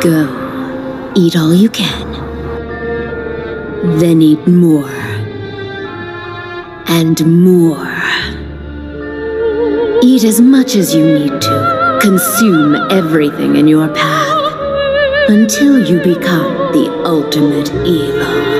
Go. Eat all you can. Then eat more. And more. Eat as much as you need to. Consume everything in your path. Until you become the ultimate evil.